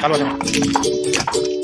打乱了吗？